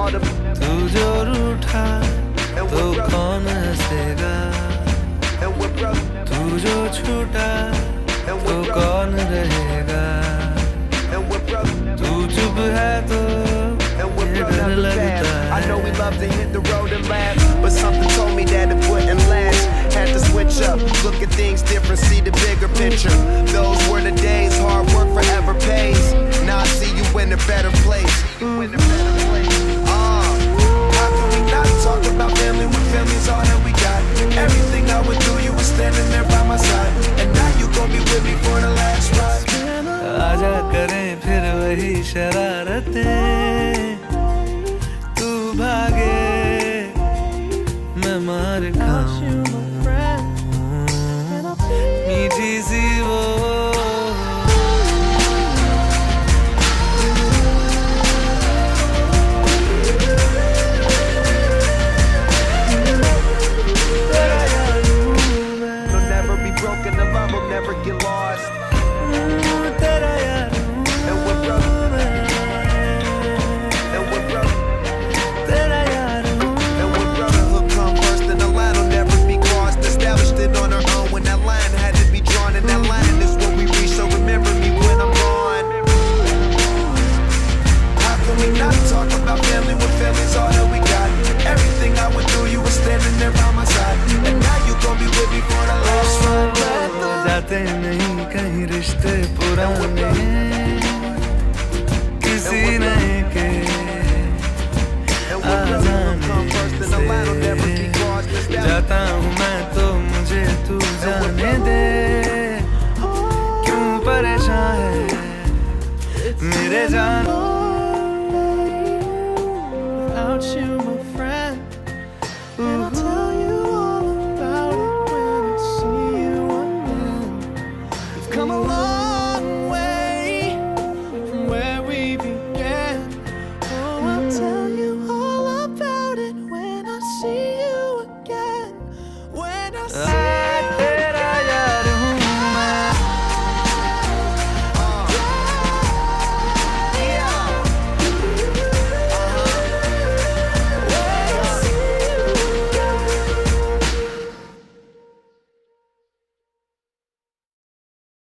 तू जो रूठा and तो we're broke, कौन हंसेगा and we're broke, तू जो छूटा and तो we're broke, कौन रहेगा and we're broke. तू चुप है तो And we're ये broke डर out the लगता fast. I know we है love to hit the road and laugh, but something told me that it wouldn't last. Had to switch up, look at things different, see the bigger picture. Those शरारतें तू भागे मैं मार without you, खाऊं my friend. And I'll be मीठी सी वो तेरा यार हूँ मैं It'll never be broken, the love will never get lost. रिश्ते नहीं, कहीं रिश्ते पुराने किसी नए के जाता हूँ मैं तो मुझे तू जाने दे। क्यों परेशान है मेरे जान come along.